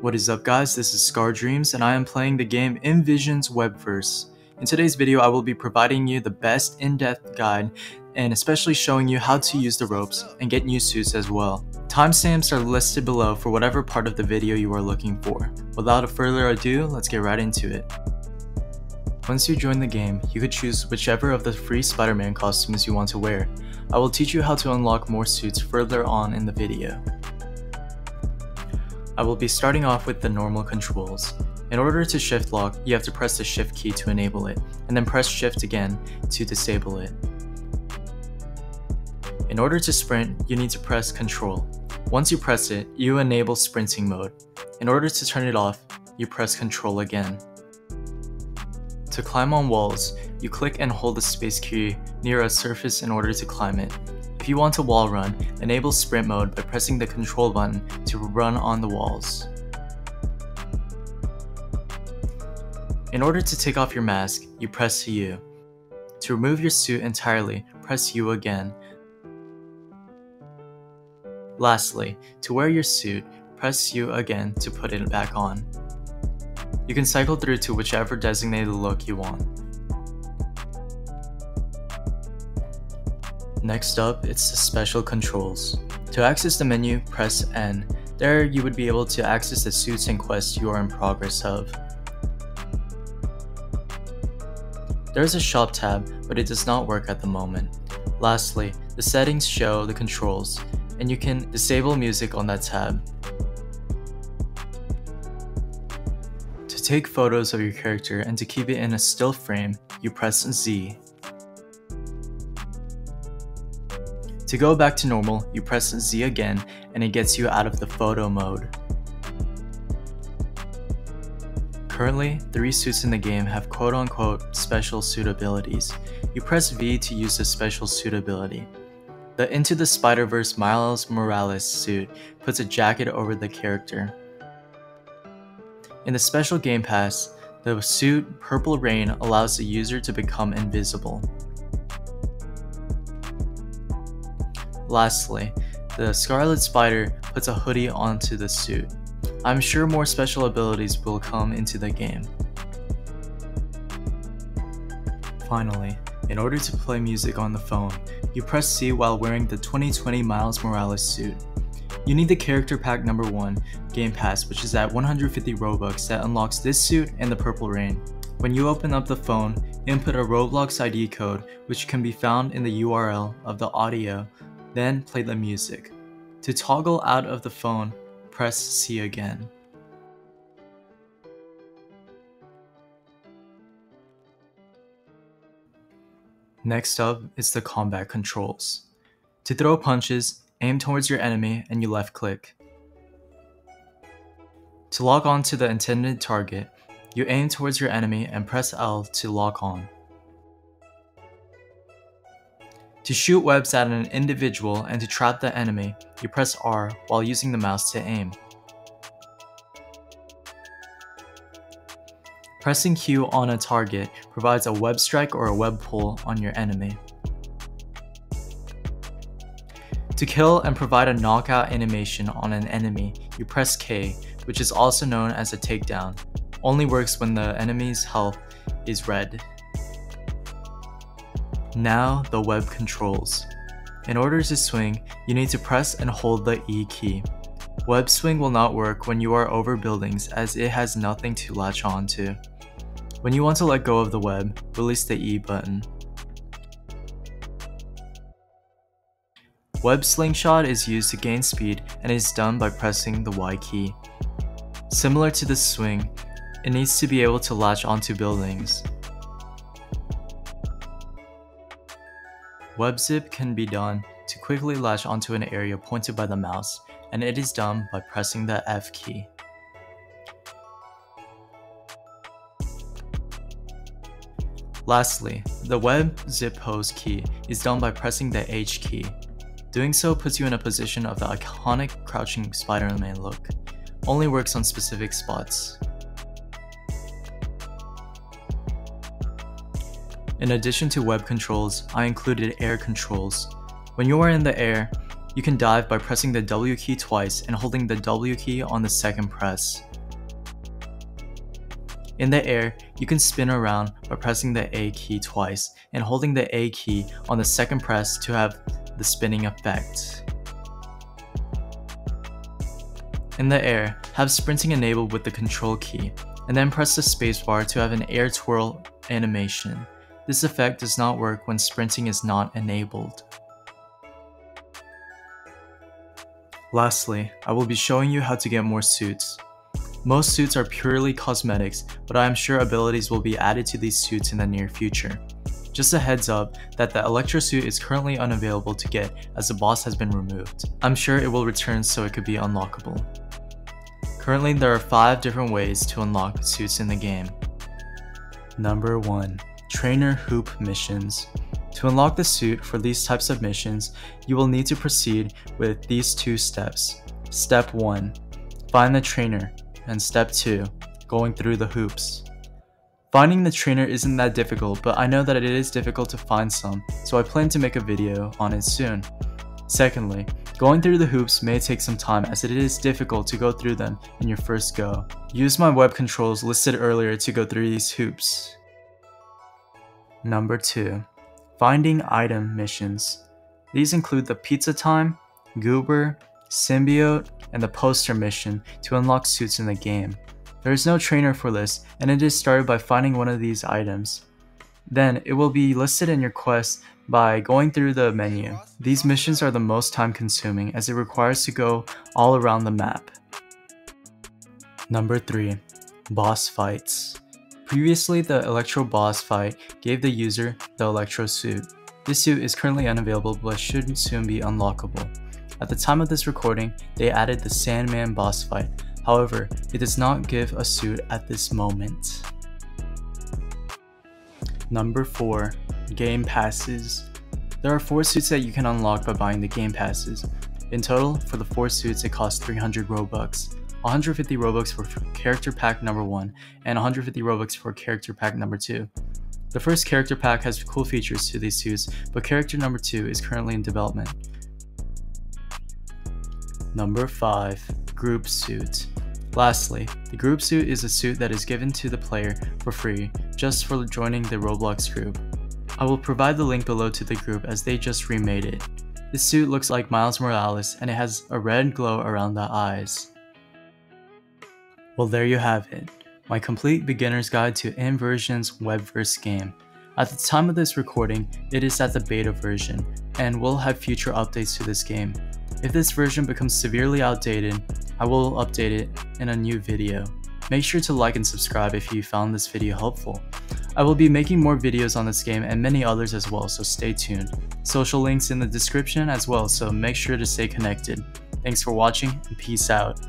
What is up guys, this is ScarDreamz and I am playing the game Invision's Webverse. In today's video I will be providing you the best in-depth guide and especially showing you how to use the ropes and get new suits as well. Timestamps are listed below for whatever part of the video you are looking for. Without further ado, let's get right into it. Once you join the game, you could choose whichever of the free Spider-Man costumes you want to wear. I will teach you how to unlock more suits further on in the video. I will be starting off with the normal controls. In order to shift lock, you have to press the shift key to enable it, and then press shift again to disable it. In order to sprint, you need to press control. Once you press it, you enable sprinting mode. In order to turn it off, you press control again. To climb on walls, you click and hold the space key near a surface in order to climb it. If you want to wall run, enable sprint mode by pressing the control button to run on the walls. In order to take off your mask, you press U. To remove your suit entirely, press U again. Lastly, to wear your suit, press U again to put it back on. You can cycle through to whichever designated look you want. Next up, it's the special controls. To access the menu, press N. There you would be able to access the suits and quests you are in progress of. There is a shop tab, but it does not work at the moment. Lastly, the settings show the controls, and you can disable music on that tab. To take photos of your character and to keep it in a still frame, you press Z. To go back to normal, you press Z again and it gets you out of the photo mode. Currently, three suits in the game have quote-unquote special suit abilities. You press V to use the special suit ability. The Into the Spider-Verse Miles Morales suit puts a jacket over the character. In the special game pass, the suit Purple Rain allows the user to become invisible. Lastly, the Scarlet Spider puts a hoodie onto the suit. I'm sure more special abilities will come into the game. Finally, in order to play music on the phone, you press C while wearing the 2020 Miles Morales suit. You need the character pack number 1 game pass which is at 150 Robux that unlocks this suit and the purple rain. When you open up the phone, input a Roblox ID code which can be found in the URL of the audio then play the music. To toggle out of the phone, press C again. Next up is the combat controls. To throw punches, aim towards your enemy and you left click. To lock on to the intended target, you aim towards your enemy and press L to lock on. To shoot webs at an individual and to trap the enemy, you press R while using the mouse to aim. Pressing Q on a target provides a web strike or a web pull on your enemy. To kill and provide a knockout animation on an enemy, you press K, which is also known as a takedown. Only works when the enemy's health is red. Now the web controls. In order to swing, you need to press and hold the E key. Web swing will not work when you are over buildings as it has nothing to latch on to. When you want to let go of the web, release the E button. Web slingshot is used to gain speed and is done by pressing the Y key. Similar to the swing, it needs to be able to latch onto buildings. Web zip can be done to quickly latch onto an area pointed by the mouse, and it is done by pressing the F key. Lastly, the web zip pose key is done by pressing the H key. Doing so puts you in a position of the iconic crouching Spider-Man look. Only works on specific spots. In addition to web controls, I included air controls. When you are in the air, you can dive by pressing the W key twice and holding the W key on the second press. In the air, you can spin around by pressing the A key twice and holding the A key on the second press to have the spinning effect. In the air, have sprinting enabled with the control key, and then press the spacebar to have an air twirl animation. This effect does not work when sprinting is not enabled. Lastly, I will be showing you how to get more suits. Most suits are purely cosmetics, but I am sure abilities will be added to these suits in the near future. Just a heads up that the Electro suit is currently unavailable to get as the boss has been removed. I'm sure it will return so it could be unlockable. Currently there are 5 different ways to unlock suits in the game. Number 1. Trainer Hoop Missions. To unlock the suit for these types of missions, you will need to proceed with these two steps. Step 1. Find the trainer and step 2, going through the hoops. Finding the trainer isn't that difficult, but I know that it is difficult to find some, so I plan to make a video on it soon. Secondly, going through the hoops may take some time as it is difficult to go through them in your first go. Use my web controls listed earlier to go through these hoops. Number 2. Finding item missions. These include the pizza time, goober, symbiote, and the poster mission to unlock suits in the game. There is no trainer for this, and it is started by finding one of these items. Then, it will be listed in your quest by going through the menu. These missions are the most time consuming as it requires to go all around the map. Number 3. Boss Fights Previously, the Electro boss fight gave the user the Electro suit. This suit is currently unavailable but should soon be unlockable. At the time of this recording, they added the Sandman boss fight. However, it does not give a suit at this moment. Number 4. Game Passes There are 4 suits that you can unlock by buying the Game Passes. In total, for the 4 suits it costs 300 Robux. 150 Robux for character pack number 1, and 150 Robux for character pack number 2. The first character pack has cool features to these suits, but character number 2 is currently in development. Number 5. Group Suit. Lastly, the group suit is a suit that is given to the player for free, just for joining the Roblox group. I will provide the link below to the group as they just remade it. This suit looks like Miles Morales and it has a red glow around the eyes. Well there you have it, my complete beginner's guide to InVision's Webverse game. At the time of this recording, it is at the beta version, and will have future updates to this game. If this version becomes severely outdated, I will update it in a new video. Make sure to like and subscribe if you found this video helpful. I will be making more videos on this game and many others as well, so stay tuned. Social links in the description as well, so make sure to stay connected. Thanks for watching and peace out.